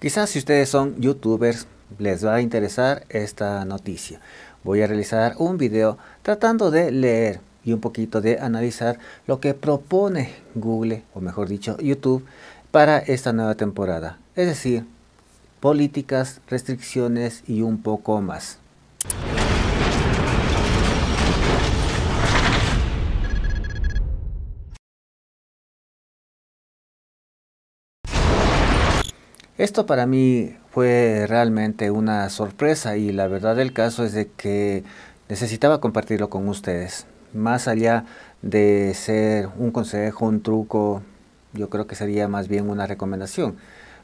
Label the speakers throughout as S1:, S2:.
S1: Quizás si ustedes son youtubers les va a interesar esta noticia. Voy a realizar un video tratando de leer y un poquito de analizar lo que propone Google, o mejor dicho YouTube, para esta nueva temporada. Es decir, políticas, restricciones y un poco más. Esto para mí fue realmente una sorpresa y la verdad del caso es de que necesitaba compartirlo con ustedes. Más allá de ser un consejo, un truco, yo creo que sería más bien una recomendación.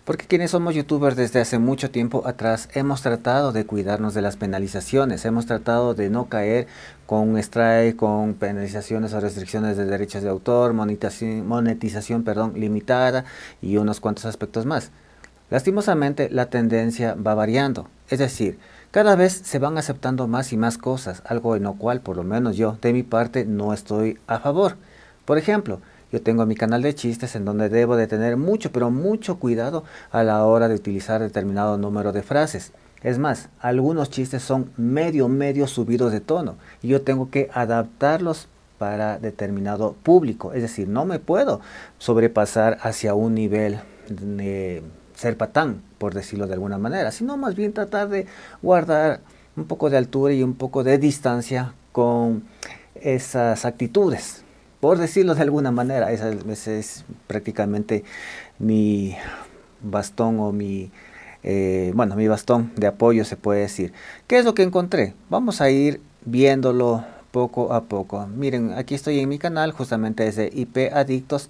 S1: Porque quienes somos youtubers desde hace mucho tiempo atrás hemos tratado de cuidarnos de las penalizaciones, hemos tratado de no caer con strike, con penalizaciones o restricciones de derechos de autor, monetización, monetización perdón, limitada y unos cuantos aspectos más. Lastimosamente la tendencia va variando, es decir, cada vez se van aceptando más y más cosas, algo en lo cual por lo menos yo de mi parte no estoy a favor. Por ejemplo, yo tengo mi canal de chistes en donde debo de tener mucho, pero mucho cuidado a la hora de utilizar determinado número de frases. Es más, algunos chistes son medio, medio subidos de tono y yo tengo que adaptarlos para determinado público. Es decir, no me puedo sobrepasar hacia un nivel de ser patán, por decirlo de alguna manera, sino más bien tratar de guardar un poco de altura y un poco de distancia con esas actitudes por decirlo de alguna manera, esa, ese es prácticamente mi bastón o mi, eh, bueno, mi bastón de apoyo se puede decir. ¿Qué es lo que encontré? Vamos a ir viéndolo poco a poco. Miren, aquí estoy en mi canal, justamente es de IP Adictos.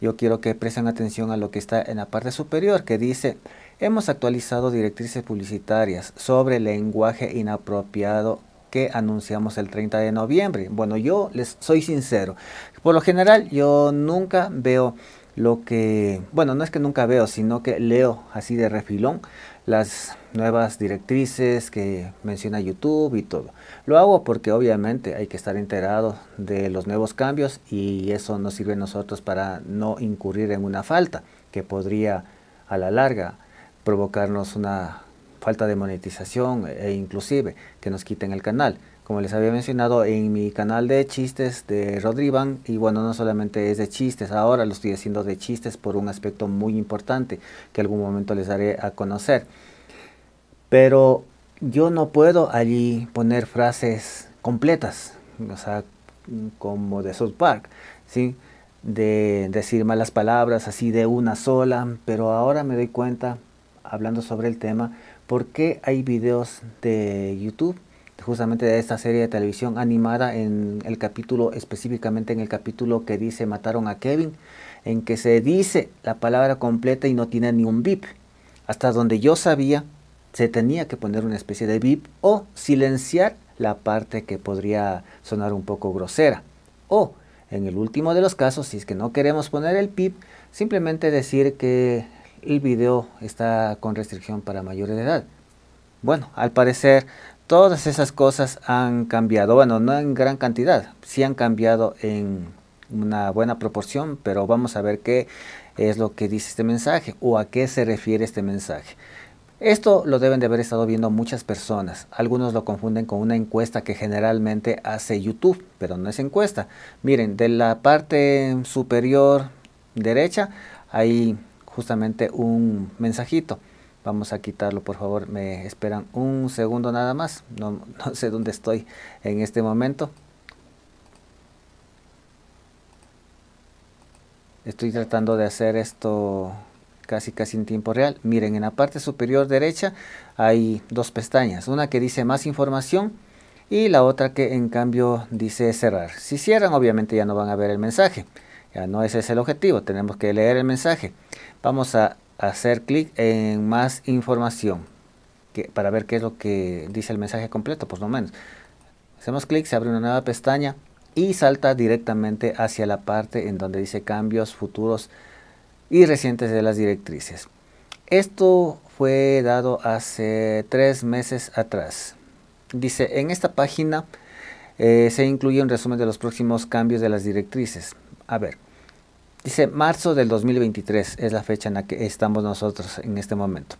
S1: Yo quiero que presten atención a lo que está en la parte superior, que dice, hemos actualizado directrices publicitarias sobre lenguaje inapropiado que anunciamos el 30 de noviembre. Bueno, yo les soy sincero. Por lo general, yo nunca veo lo que, bueno, no es que nunca veo, sino que leo así de refilón las nuevas directrices que menciona YouTube y todo. Lo hago porque obviamente hay que estar enterado de los nuevos cambios y eso nos sirve a nosotros para no incurrir en una falta que podría a la larga provocarnos una falta de monetización e inclusive que nos quiten el canal. Como les había mencionado en mi canal de chistes de Rodriban, y bueno, no solamente es de chistes, ahora lo estoy haciendo de chistes por un aspecto muy importante que algún momento les daré a conocer. Pero yo no puedo allí poner frases completas, o sea, como de South Park, ¿sí? de decir malas palabras así de una sola, pero ahora me doy cuenta, hablando sobre el tema, ¿Por qué hay videos de YouTube? justamente de esta serie de televisión animada en el capítulo, específicamente en el capítulo que dice mataron a Kevin, en que se dice la palabra completa y no tiene ni un bip. Hasta donde yo sabía, se tenía que poner una especie de bip o silenciar la parte que podría sonar un poco grosera. O, en el último de los casos, si es que no queremos poner el bip, simplemente decir que el video está con restricción para mayores de edad. Bueno, al parecer todas esas cosas han cambiado, bueno, no en gran cantidad, sí han cambiado en una buena proporción, pero vamos a ver qué es lo que dice este mensaje o a qué se refiere este mensaje. Esto lo deben de haber estado viendo muchas personas. Algunos lo confunden con una encuesta que generalmente hace YouTube, pero no es encuesta. Miren, de la parte superior derecha hay justamente un mensajito. Vamos a quitarlo, por favor. Me esperan un segundo nada más. No, sé dónde estoy en este momento. Estoy tratando de hacer esto casi casi en tiempo real. Miren, en la parte superior derecha hay dos pestañas. Una que dice más información y la otra que en cambio dice cerrar. Si cierran, obviamente ya no van a ver el mensaje. Ya no ese es el objetivo, tenemos que leer el mensaje. Vamos a hacer clic en más información para ver qué es lo que dice el mensaje completo, por lo menos. Hacemos clic, se abre una nueva pestaña y salta directamente hacia la parte en donde dice cambios futuros y recientes de las directrices. Esto fue dado hace tres meses atrás. Dice, en esta página eh, se incluye un resumen de los próximos cambios de las directrices. A ver, Dice marzo del 2023 es la fecha en la que estamos nosotros en este momento.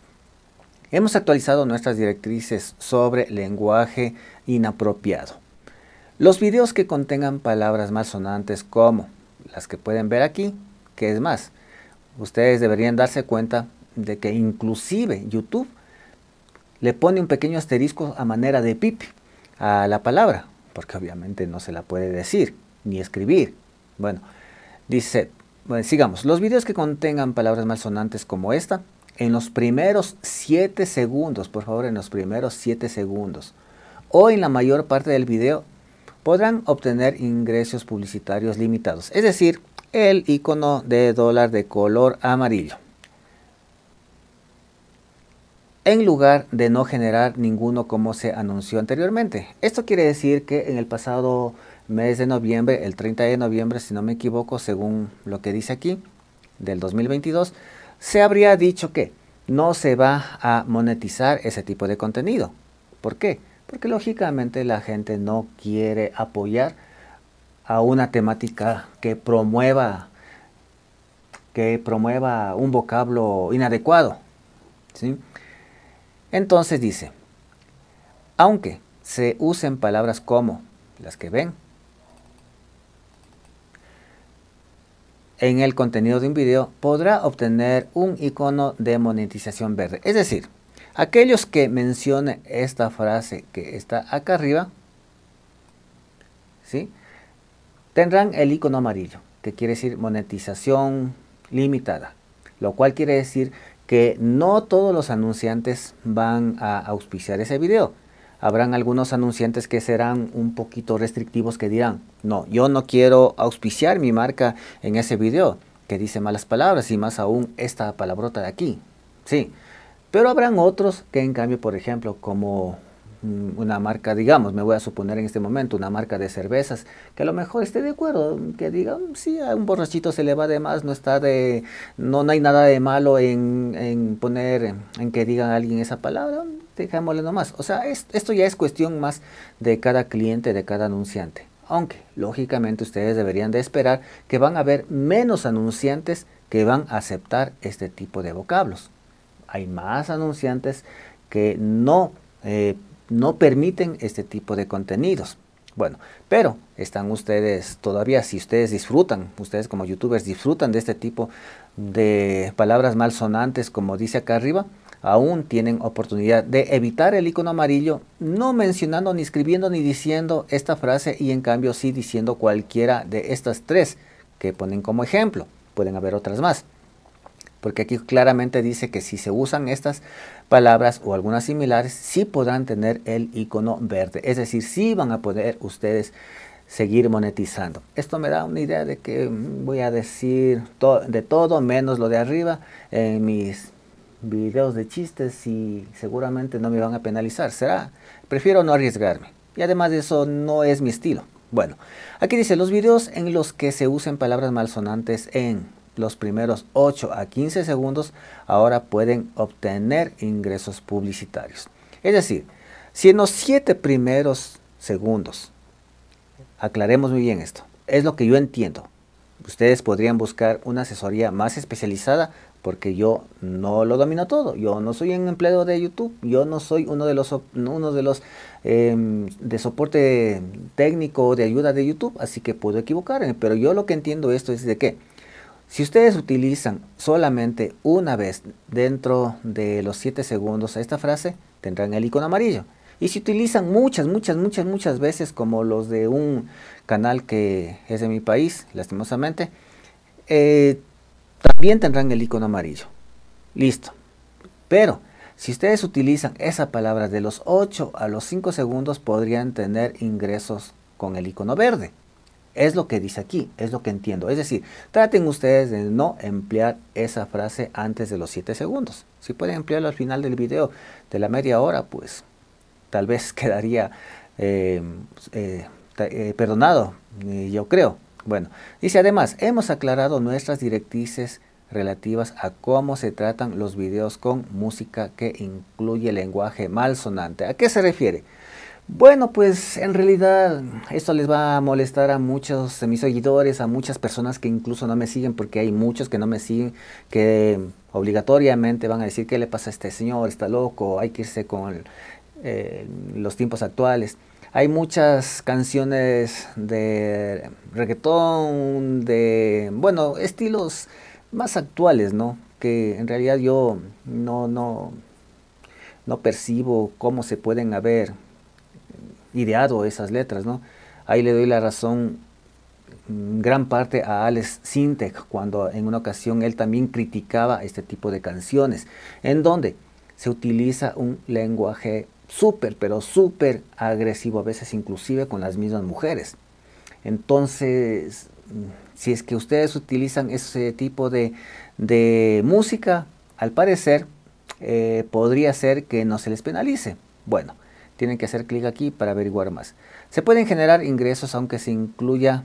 S1: Hemos actualizado nuestras directrices sobre lenguaje inapropiado. Los videos que contengan palabras malsonantes como las que pueden ver aquí, que es más, ustedes deberían darse cuenta de que inclusive YouTube le pone un pequeño asterisco a manera de pip a la palabra, porque obviamente no se la puede decir ni escribir. Bueno, dice, sigamos, los videos que contengan palabras malsonantes como esta, en los primeros 7 segundos, por favor, en los primeros 7 segundos, o en la mayor parte del video, podrán obtener ingresos publicitarios limitados, es decir, el icono de dólar de color amarillo. En lugar de no generar ninguno como se anunció anteriormente. Esto quiere decir que en el pasado mes de noviembre, el 30 de noviembre, si no me equivoco, según lo que dice aquí, del 2022, se habría dicho que no se va a monetizar ese tipo de contenido. ¿Por qué? Porque lógicamente la gente no quiere apoyar a una temática que promueva que promueva un vocablo inadecuado. ¿sí? Entonces dice, aunque se usen palabras como las que ven, en el contenido de un video podrá obtener un icono de monetización verde. Es decir, aquellos que mencionen esta frase que está acá arriba, ¿sí? Tendrán el icono amarillo, que quiere decir monetización limitada, lo cual quiere decir que no todos los anunciantes van a auspiciar ese video habrán algunos anunciantes que serán un poquito restrictivos que dirán, no, yo no quiero auspiciar mi marca en ese video que dice malas palabras y más aún esta palabrota de aquí. Sí, pero habrán otros que en cambio, por ejemplo, como una marca, digamos, me voy a suponer en este momento, una marca de cervezas, que a lo mejor esté de acuerdo, que diga, mm, sí, a un borrachito se le va de más, no está de, no, hay nada de malo en, en poner, en que diga alguien esa palabra, dejémosle nomás. O sea, esto ya es cuestión más de cada cliente, de cada anunciante. Aunque, lógicamente, ustedes deberían de esperar que van a haber menos anunciantes que van a aceptar este tipo de vocablos. Hay más anunciantes que no eh, no permiten este tipo de contenidos. Bueno, pero están ustedes todavía, si ustedes disfrutan, ustedes como youtubers disfrutan de este tipo de palabras malsonantes como dice acá arriba, aún tienen oportunidad de evitar el icono amarillo, no mencionando ni escribiendo ni diciendo esta frase y en cambio sí diciendo cualquiera de estas tres que ponen como ejemplo. Pueden haber otras más porque aquí claramente dice que si se usan estas palabras o algunas similares, sí podrán tener el icono verde, es decir, sí van a poder ustedes seguir monetizando. Esto me da una idea de que voy a decir de todo menos lo de arriba en mis videos de chistes y seguramente no me van a penalizar. Será, prefiero no arriesgarme. Y además de eso no es mi estilo. Bueno, aquí dice los videos en los que se usen palabras malsonantes en los primeros 8 a 15 segundos, ahora pueden obtener ingresos publicitarios. Es decir, si en los 7 primeros segundos, aclaremos muy bien esto, es lo que yo entiendo. Ustedes podrían buscar una asesoría más especializada porque yo no lo domino todo. Yo no soy un empleado de YouTube, yo no soy uno de los, uno de los em, de soporte técnico de ayuda de YouTube, así que puedo equivocarme. Pero yo lo que entiendo esto es de que si ustedes utilizan solamente una vez dentro de los 7 segundos esta frase, tendrán el icono amarillo. Y si utilizan muchas, muchas, muchas, muchas veces, como los de un canal que es de mi país, lastimosamente, eh, también tendrán el icono amarillo. Listo. Pero si ustedes utilizan esa palabra de los 8 a los 5 segundos, podrían tener ingresos con el icono verde. Es lo que dice aquí, es lo que entiendo. Es decir, traten ustedes de no emplear esa frase antes de los 7 segundos. Si pueden emplearlo al final del video de la media hora, pues tal vez quedaría eh, eh, eh, perdonado, yo creo. Bueno, dice además, hemos aclarado nuestras directrices relativas a cómo se tratan los videos con música que incluye lenguaje malsonante. ¿A qué se refiere? Bueno, pues en realidad esto les va a molestar a muchos de mis seguidores, a muchas personas que incluso no me siguen, porque hay muchos que no me siguen, que obligatoriamente van a decir, ¿qué le pasa a este señor? Está loco, hay que irse con eh, los tiempos actuales. Hay muchas canciones de reggaetón, de, bueno, estilos más actuales, ¿no? Que en realidad yo no, no, no percibo cómo se pueden haber ideado esas letras, ¿no? Ahí le doy la razón gran parte a Alex Sintek cuando en una ocasión él también criticaba este tipo de canciones, en donde se utiliza un lenguaje súper, pero súper agresivo, a veces inclusive con las mismas mujeres. Entonces, si es que ustedes utilizan ese tipo de, de música, al parecer, eh, podría ser que no se les penalice. Bueno, tienen que hacer clic aquí para averiguar más. Se pueden generar ingresos aunque se incluya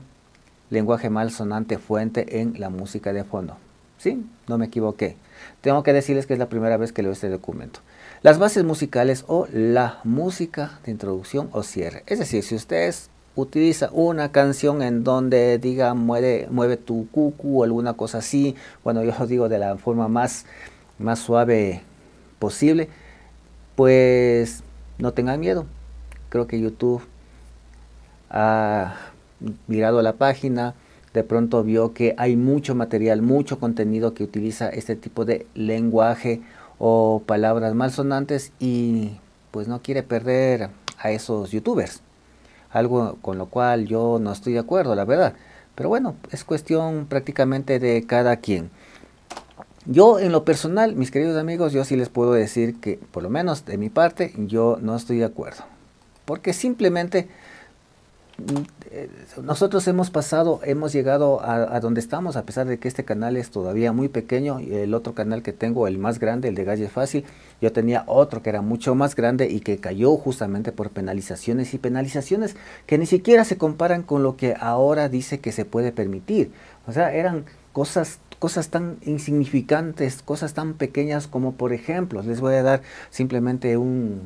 S1: lenguaje malsonante fuente en la música de fondo. ¿Sí? No me equivoqué. Tengo que decirles que es la primera vez que leo este documento. Las bases musicales o la música de introducción o cierre. Es decir, si ustedes utiliza una canción en donde diga mueve, mueve tu cucu o alguna cosa así, bueno, yo lo digo de la forma más, más suave posible, pues no tengan miedo. Creo que YouTube ha mirado la página, de pronto vio que hay mucho material, mucho contenido que utiliza este tipo de lenguaje o palabras malsonantes y pues no quiere perder a esos youtubers. Algo con lo cual yo no estoy de acuerdo, la verdad. Pero bueno, es cuestión prácticamente de cada quien. Yo en lo personal, mis queridos amigos, yo sí les puedo decir que, por lo menos de mi parte, yo no estoy de acuerdo. Porque simplemente mm, eh, nosotros hemos pasado, hemos llegado a, donde estamos, a pesar de que este canal es todavía muy pequeño. Y el otro canal que tengo, el más grande, el de Galle Fácil, yo tenía otro que era mucho más grande y que cayó justamente por penalizaciones y penalizaciones que ni siquiera se comparan con lo que ahora dice que se puede permitir. O sea, eran cosas cosas tan insignificantes, cosas tan pequeñas como por ejemplo, les voy a dar simplemente un,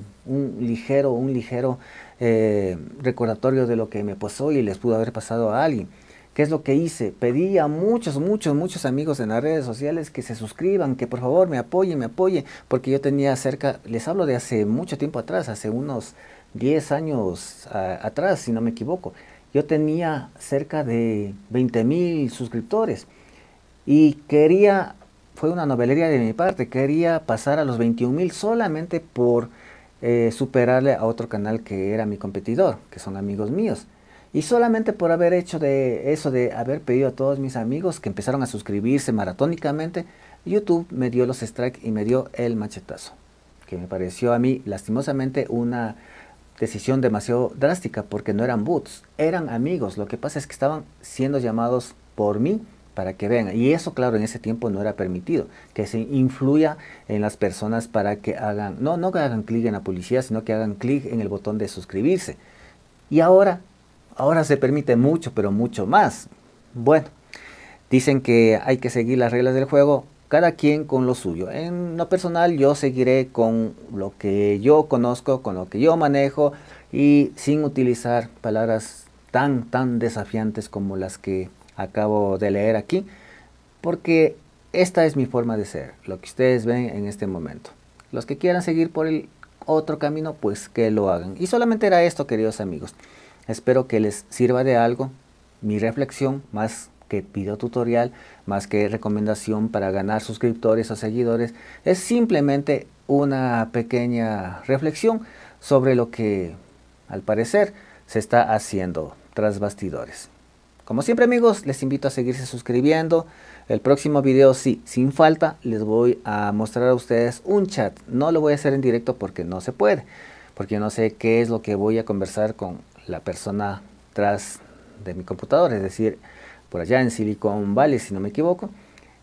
S1: ligero, un ligero eh, recordatorio de lo que me pasó y les pudo haber pasado a alguien. ¿Qué es lo que hice? Pedí a muchos, muchos, muchos amigos en las redes sociales que se suscriban, que por favor me apoyen, me apoyen, porque yo tenía cerca, les hablo de hace mucho tiempo atrás, hace unos 10 años atrás, si no me equivoco, yo tenía cerca de 20 mil suscriptores y quería, fue una novelería de mi parte, quería pasar a los 21 mil solamente por eh, superarle a otro canal que era mi competidor, que son amigos míos. Y solamente por haber hecho de eso, de haber pedido a todos mis amigos que empezaron a suscribirse maratónicamente, YouTube me dio los strikes y me dio el machetazo. Que me pareció a mí, lastimosamente, una decisión demasiado drástica porque no eran boots, eran amigos. Lo que pasa es que estaban siendo llamados por mí para que vean. Y eso, claro, en ese tiempo no era permitido, que se influya en las personas para que hagan, no, no que hagan clic en la publicidad, sino que hagan clic en el botón de suscribirse. Y ahora, ahora se permite mucho, pero mucho más. Bueno, dicen que hay que seguir las reglas del juego, cada quien con lo suyo. En lo personal yo seguiré con lo que yo conozco, con lo que yo manejo y sin utilizar palabras tan, tan desafiantes como las que acabo de leer aquí, porque esta es mi forma de ser, lo que ustedes ven en este momento. Los que quieran seguir por el otro camino, pues que lo hagan. Y solamente era esto, queridos amigos. Espero que les sirva de algo mi reflexión, más que video tutorial, más que recomendación para ganar suscriptores o seguidores, es simplemente una pequeña reflexión sobre lo que al parecer se está haciendo tras bastidores. Como siempre amigos, les invito a seguirse suscribiendo. El próximo video, sí, sin falta, les voy a mostrar a ustedes un chat. No lo voy a hacer en directo porque no se puede. Porque no sé qué es lo que voy a conversar con la persona tras de mi computador. Es decir, por allá en Silicon Valley, si no me equivoco.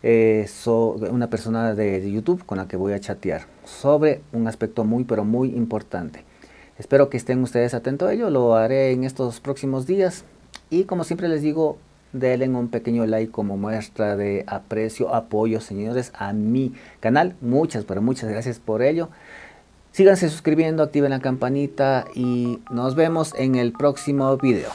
S1: Eh, una persona de YouTube con la que voy a chatear sobre un aspecto muy pero muy importante. Espero que estén ustedes atentos a ello, lo haré en estos próximos días. Y como siempre les digo, denle un pequeño like como muestra de aprecio, apoyo, señores, a mi canal. Muchas, pero muchas gracias por ello. Síganse suscribiendo, activen la campanita y nos vemos en el próximo video.